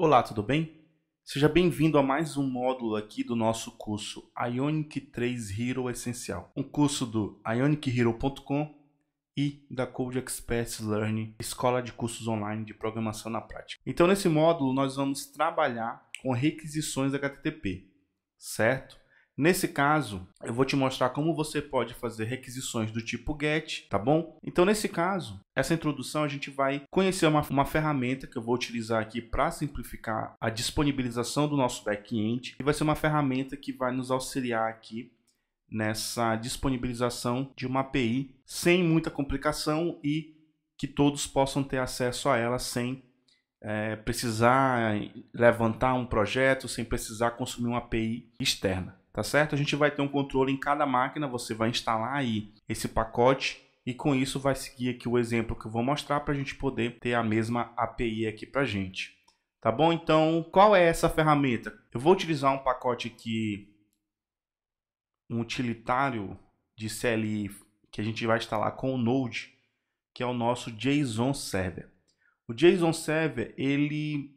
Olá, tudo bem? Seja bem-vindo a mais um módulo aqui do nosso curso Ionic 3 Hero Essencial, um curso do ionichero.com e da Code Experts Learning, escola de cursos online de programação na prática. Então, nesse módulo, nós vamos trabalhar com requisições HTTP, certo? Nesse caso, eu vou te mostrar como você pode fazer requisições do tipo GET, tá bom? Então, nesse caso, essa introdução a gente vai conhecer uma, uma ferramenta que eu vou utilizar aqui para simplificar a disponibilização do nosso back-end e vai ser uma ferramenta que vai nos auxiliar aqui nessa disponibilização de uma API sem muita complicação e que todos possam ter acesso a ela sem é, precisar levantar um projeto, sem precisar consumir uma API externa tá certo? A gente vai ter um controle em cada máquina, você vai instalar aí esse pacote e com isso vai seguir aqui o exemplo que eu vou mostrar para a gente poder ter a mesma API aqui para gente. Tá bom? Então, qual é essa ferramenta? Eu vou utilizar um pacote aqui, um utilitário de CLI que a gente vai instalar com o Node, que é o nosso JSON Server. O JSON Server, ele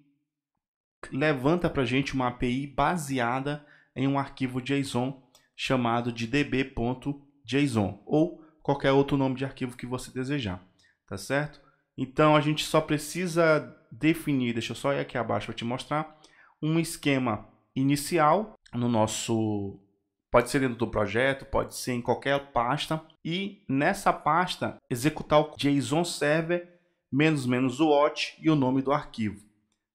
levanta para a gente uma API baseada em um arquivo JSON chamado de db.json ou qualquer outro nome de arquivo que você desejar, tá certo? Então a gente só precisa definir, deixa eu só ir aqui abaixo para te mostrar, um esquema inicial no nosso pode ser dentro do projeto, pode ser em qualquer pasta e nessa pasta executar o JSON server menos menos o watch e o nome do arquivo,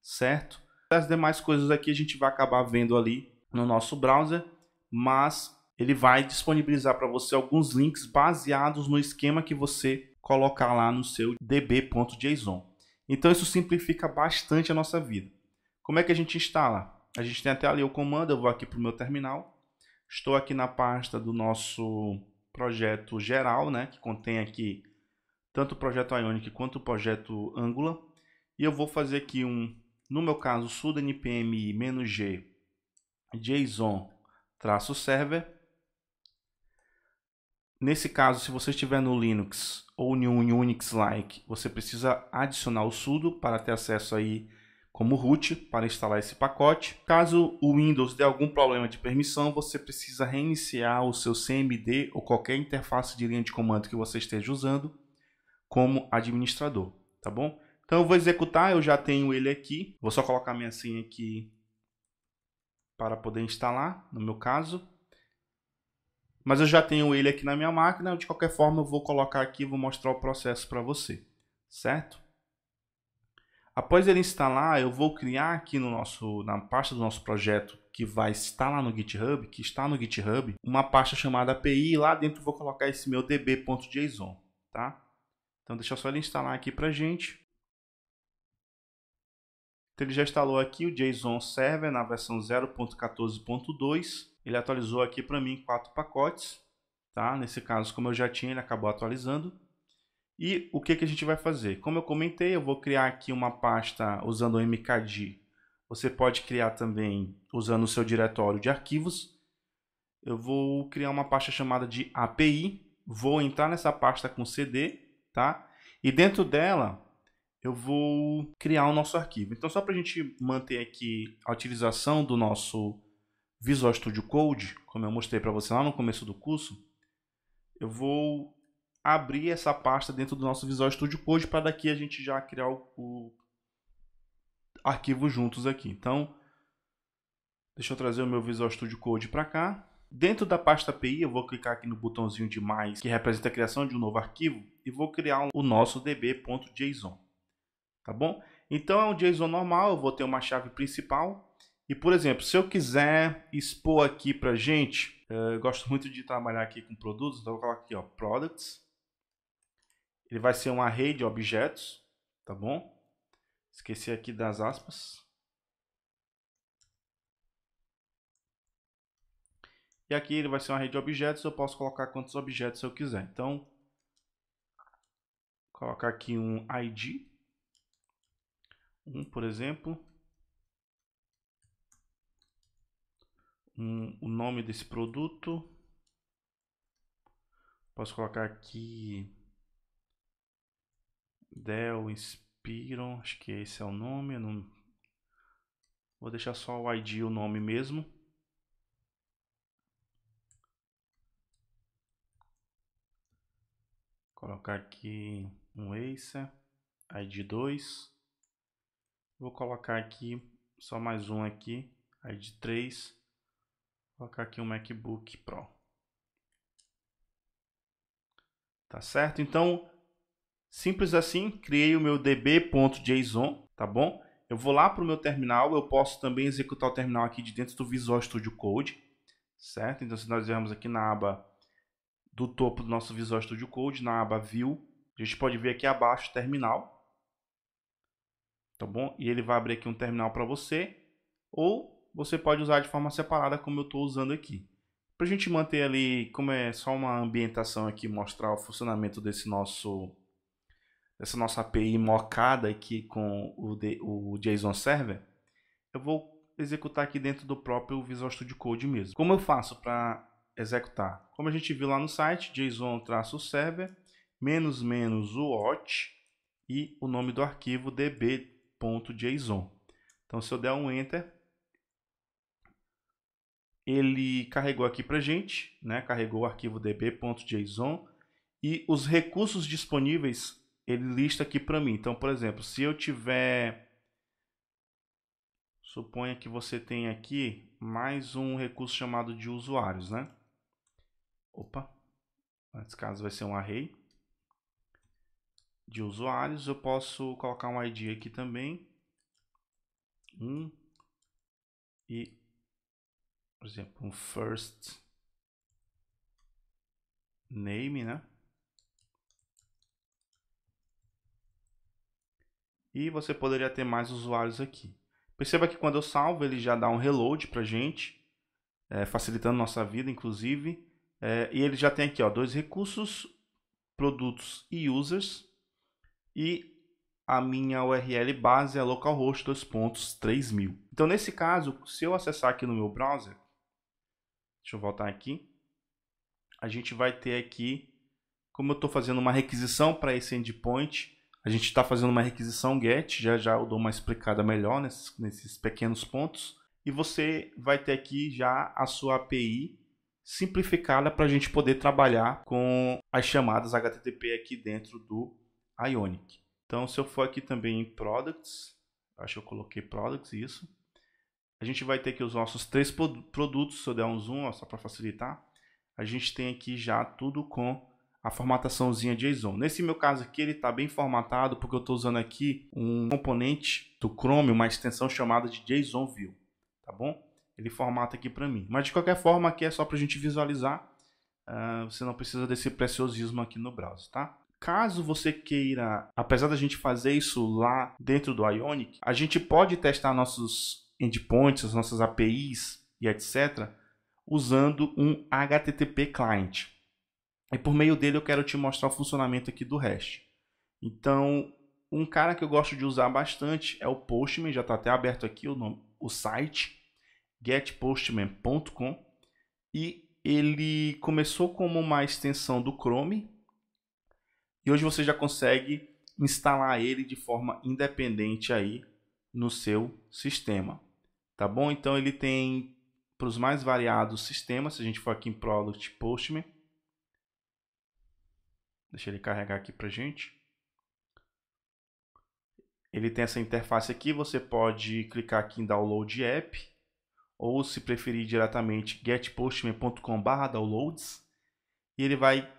certo? As demais coisas aqui a gente vai acabar vendo ali no nosso browser, mas ele vai disponibilizar para você alguns links baseados no esquema que você colocar lá no seu db.json. Então isso simplifica bastante a nossa vida. Como é que a gente instala? A gente tem até ali o comando, eu vou aqui para o meu terminal. Estou aqui na pasta do nosso projeto geral, né, que contém aqui tanto o projeto Ionic quanto o projeto Angular. E eu vou fazer aqui um, no meu caso, sudo npm-g JSON-server. Nesse caso, se você estiver no Linux ou em um Unix-like, você precisa adicionar o sudo para ter acesso aí como root para instalar esse pacote. Caso o Windows dê algum problema de permissão, você precisa reiniciar o seu CMD ou qualquer interface de linha de comando que você esteja usando como administrador, tá bom? Então eu vou executar, eu já tenho ele aqui. Vou só colocar minha senha aqui para poder instalar, no meu caso. Mas eu já tenho ele aqui na minha máquina, de qualquer forma eu vou colocar aqui e vou mostrar o processo para você, certo? Após ele instalar, eu vou criar aqui no nosso, na pasta do nosso projeto que vai estar lá no GitHub, que está no GitHub, uma pasta chamada API e lá dentro eu vou colocar esse meu db.json, tá? Então deixa só ele instalar aqui para gente. Então, ele já instalou aqui o JSON Server na versão 0.14.2. Ele atualizou aqui para mim quatro pacotes. Tá? Nesse caso, como eu já tinha, ele acabou atualizando. E o que, que a gente vai fazer? Como eu comentei, eu vou criar aqui uma pasta usando o mkd. Você pode criar também usando o seu diretório de arquivos. Eu vou criar uma pasta chamada de API. Vou entrar nessa pasta com CD, tá? E dentro dela, eu vou criar o nosso arquivo. Então, só para a gente manter aqui a utilização do nosso Visual Studio Code, como eu mostrei para você lá no começo do curso, eu vou abrir essa pasta dentro do nosso Visual Studio Code para daqui a gente já criar o, o arquivo juntos aqui. Então, deixa eu trazer o meu Visual Studio Code para cá. Dentro da pasta API, eu vou clicar aqui no botãozinho de mais, que representa a criação de um novo arquivo, e vou criar o nosso db.json tá bom? Então é um JSON normal, eu vou ter uma chave principal. E, por exemplo, se eu quiser expor aqui para gente, eh, eu gosto muito de trabalhar aqui com produtos, então eu vou colocar aqui, ó, products. Ele vai ser um array de objetos, tá bom? Esqueci aqui das aspas. E aqui ele vai ser um array de objetos, eu posso colocar quantos objetos eu quiser. Então, colocar aqui um ID, um, por exemplo, um, o nome desse produto. Posso colocar aqui Dell Inspiron, acho que esse é o nome, não, Vou deixar só o ID o nome mesmo. Colocar aqui um Acer, ID 2. Vou colocar aqui só mais um aqui, ID 3. Vou colocar aqui um MacBook Pro. Tá certo? Então, simples assim, criei o meu db.json, tá bom? Eu vou lá para o meu terminal, eu posso também executar o terminal aqui de dentro do Visual Studio Code, certo? Então, se nós viermos aqui na aba do topo do nosso Visual Studio Code, na aba View, a gente pode ver aqui abaixo terminal, tá bom? E ele vai abrir aqui um terminal para você, ou você pode usar de forma separada como eu estou usando aqui. Para a gente manter ali, como é só uma ambientação aqui, mostrar o funcionamento desse nosso dessa nossa API mocada aqui com o, o JSON Server, eu vou executar aqui dentro do próprio Visual Studio Code mesmo. Como eu faço para executar? Como a gente viu lá no site, JSON-server, menos menos watch e o nome do arquivo db.json. Então, se eu der um Enter, ele carregou aqui para gente, né? carregou o arquivo db.json e os recursos disponíveis ele lista aqui para mim. Então, por exemplo, se eu tiver, suponha que você tem aqui mais um recurso chamado de usuários, né? Opa, nesse caso vai ser um array de usuários. Eu posso colocar um ID aqui também, um e por exemplo, um first name, né? E você poderia ter mais usuários aqui. Perceba que quando eu salvo, ele já dá um reload para gente, é, facilitando nossa vida, inclusive. É, e ele já tem aqui ó, dois recursos, produtos e users. E a minha URL base é localhost 2.3000. Então, nesse caso, se eu acessar aqui no meu browser, Deixa eu voltar aqui. A gente vai ter aqui, como eu estou fazendo uma requisição para esse endpoint, a gente está fazendo uma requisição GET, já já eu dou uma explicada melhor nesses, nesses pequenos pontos. E você vai ter aqui já a sua API simplificada para a gente poder trabalhar com as chamadas HTTP aqui dentro do Ionic. Então, se eu for aqui também em Products, acho que eu coloquei Products, isso a gente vai ter aqui os nossos três produtos, se eu der um zoom, ó, só para facilitar. A gente tem aqui já tudo com a formataçãozinha JSON. Nesse meu caso aqui, ele está bem formatado porque eu estou usando aqui um componente do Chrome, uma extensão chamada de JSON View, tá bom? Ele formata aqui para mim. Mas de qualquer forma, aqui é só para a gente visualizar. Uh, você não precisa desse preciosismo aqui no browser, tá? Caso você queira, apesar da gente fazer isso lá dentro do Ionic, a gente pode testar nossos endpoints, as nossas APIs e etc., usando um HTTP client. E por meio dele eu quero te mostrar o funcionamento aqui do REST. Então, um cara que eu gosto de usar bastante é o Postman, já está até aberto aqui o, nome, o site, getpostman.com. E ele começou como uma extensão do Chrome e hoje você já consegue instalar ele de forma independente aí no seu sistema. Tá bom? Então ele tem para os mais variados sistemas, se a gente for aqui em Product Postman, deixa ele carregar aqui para gente. Ele tem essa interface aqui, você pode clicar aqui em Download App, ou se preferir diretamente getpostman.com/downloads, e ele vai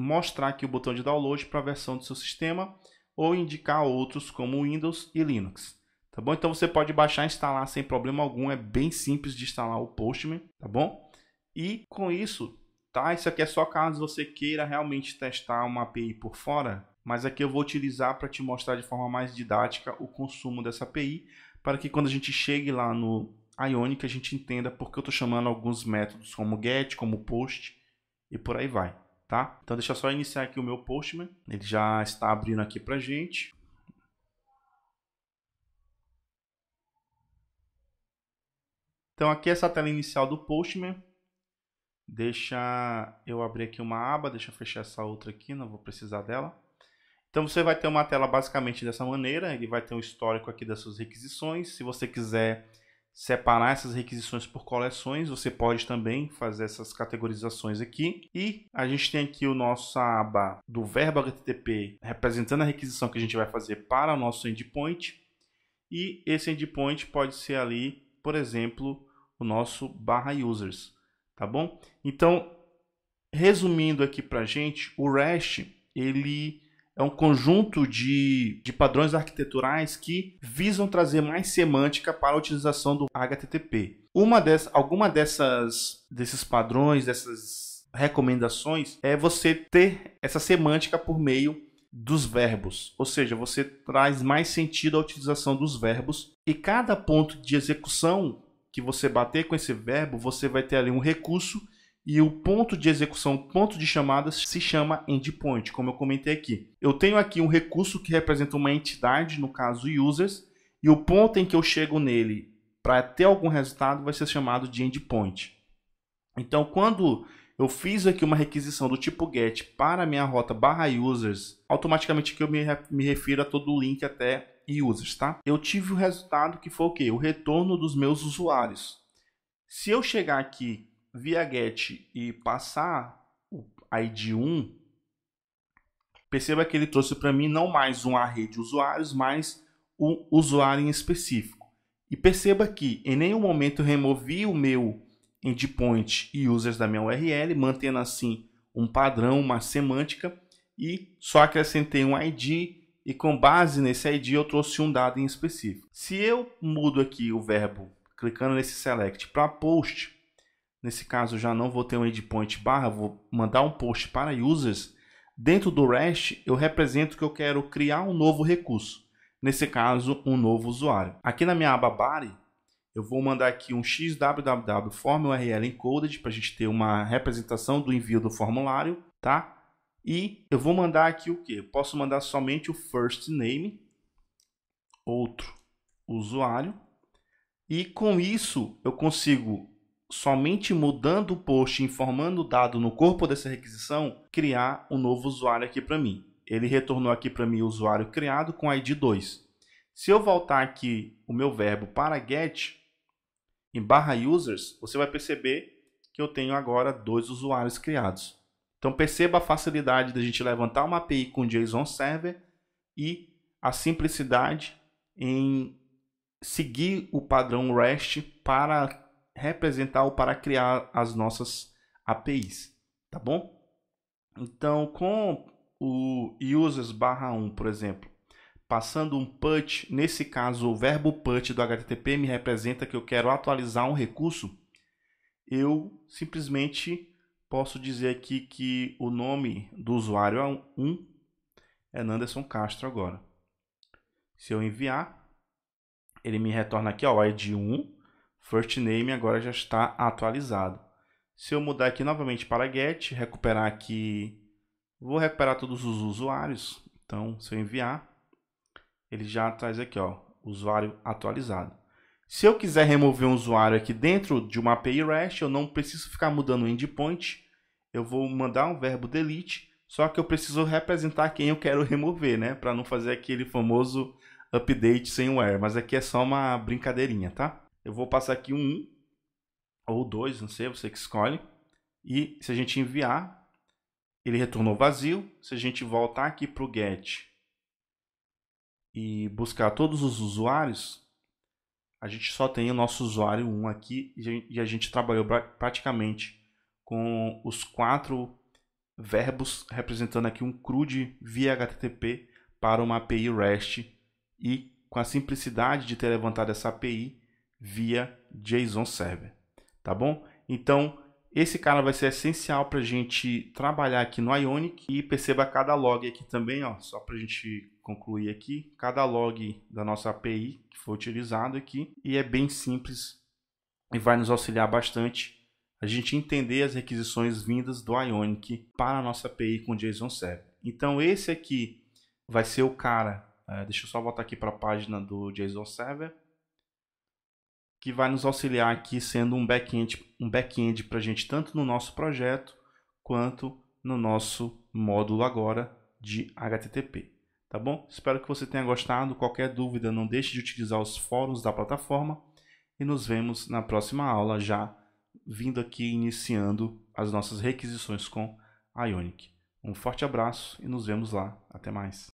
mostrar aqui o botão de download para a versão do seu sistema ou indicar outros como Windows e Linux. Tá bom? Então você pode baixar e instalar sem problema algum. É bem simples de instalar o Postman, tá bom? E com isso, tá? Isso aqui é só caso você queira realmente testar uma API por fora, mas aqui eu vou utilizar para te mostrar de forma mais didática o consumo dessa API, para que quando a gente chegue lá no Ionic a gente entenda porque eu estou chamando alguns métodos como get, como post e por aí vai, tá? Então deixa eu só iniciar aqui o meu Postman, ele já está abrindo aqui para gente. Então aqui essa tela inicial do Postman. Deixa eu abrir aqui uma aba, deixa eu fechar essa outra aqui, não vou precisar dela. Então você vai ter uma tela basicamente dessa maneira, ele vai ter um histórico aqui das suas requisições. Se você quiser separar essas requisições por coleções, você pode também fazer essas categorizações aqui. E a gente tem aqui o nosso aba do verbo HTTP representando a requisição que a gente vai fazer para o nosso endpoint. E esse endpoint pode ser ali, por exemplo, o nosso barra users, tá bom? Então, resumindo aqui para gente, o REST ele é um conjunto de, de padrões arquiteturais que visam trazer mais semântica para a utilização do HTTP. Uma dessas, alguma dessas desses padrões, dessas recomendações é você ter essa semântica por meio dos verbos, ou seja, você traz mais sentido à utilização dos verbos e cada ponto de execução que você bater com esse verbo, você vai ter ali um recurso e o ponto de execução, ponto de chamadas, se chama endpoint, como eu comentei aqui. Eu tenho aqui um recurso que representa uma entidade, no caso users, e o ponto em que eu chego nele para ter algum resultado vai ser chamado de endpoint. Então, quando eu fiz aqui uma requisição do tipo get para minha rota barra users, automaticamente que eu me, me refiro a todo o link até users, tá? Eu tive o resultado que foi o quê? O retorno dos meus usuários. Se eu chegar aqui via get e passar o ID 1, perceba que ele trouxe para mim não mais um array de usuários, mas um usuário em específico. E perceba que em nenhum momento eu removi o meu endpoint e users da minha URL, mantendo assim um padrão, uma semântica, e só acrescentei um ID e com base nesse ID eu trouxe um dado em específico. Se eu mudo aqui o verbo, clicando nesse select para post, nesse caso já não vou ter um endpoint barra, vou mandar um post para users, dentro do REST eu represento que eu quero criar um novo recurso, nesse caso um novo usuário. Aqui na minha aba body, eu vou mandar aqui um xwww form URL encoded para a gente ter uma representação do envio do formulário, tá? E eu vou mandar aqui o que? Posso mandar somente o first name, outro usuário, e com isso eu consigo somente mudando o post, informando o dado no corpo dessa requisição, criar um novo usuário aqui para mim. Ele retornou aqui para mim o usuário criado com ID 2. Se eu voltar aqui o meu verbo para get em barra users, você vai perceber que eu tenho agora dois usuários criados. Então perceba a facilidade da gente levantar uma API com JSON Server e a simplicidade em seguir o padrão REST para representar ou para criar as nossas APIs, tá bom? Então, com o users barra 1, por exemplo, passando um put, nesse caso o verbo put do HTTP me representa que eu quero atualizar um recurso, eu simplesmente posso dizer aqui que o nome do usuário é 1 é Nanderson Castro agora. Se eu enviar, ele me retorna aqui, ó, o ID 1, first name agora já está atualizado. Se eu mudar aqui novamente para get, recuperar aqui, vou recuperar todos os usuários. Então, se eu enviar, ele já traz aqui, ó, usuário atualizado. Se eu quiser remover um usuário aqui dentro de uma API REST, eu não preciso ficar mudando o endpoint. Eu vou mandar um verbo delete, só que eu preciso representar quem eu quero remover, né? Para não fazer aquele famoso update sem where. Mas aqui é só uma brincadeirinha, tá? Eu vou passar aqui um 1 ou 2, não sei, você que escolhe. E se a gente enviar, ele retornou vazio. Se a gente voltar aqui para o get e buscar todos os usuários, a gente só tem o nosso usuário 1 aqui e a gente trabalhou praticamente com os quatro verbos representando aqui um CRUD via HTTP para uma API REST e com a simplicidade de ter levantado essa API via JSON Server, tá bom? Então, esse cara vai ser essencial para a gente trabalhar aqui no Ionic e perceba cada log aqui também, ó, só para a gente concluir aqui, cada log da nossa API que foi utilizado aqui e é bem simples e vai nos auxiliar bastante a gente entender as requisições vindas do Ionic para a nossa API com JSON Server. Então esse aqui vai ser o cara, é, deixa eu só voltar aqui para a página do JSON Server, que vai nos auxiliar aqui sendo um back-end um back para a gente tanto no nosso projeto quanto no nosso módulo agora de HTTP. Tá bom? Espero que você tenha gostado. Qualquer dúvida, não deixe de utilizar os fóruns da plataforma. e nos vemos na próxima aula já vindo aqui iniciando as nossas requisições com Ionic. Um forte abraço e nos vemos lá. Até mais.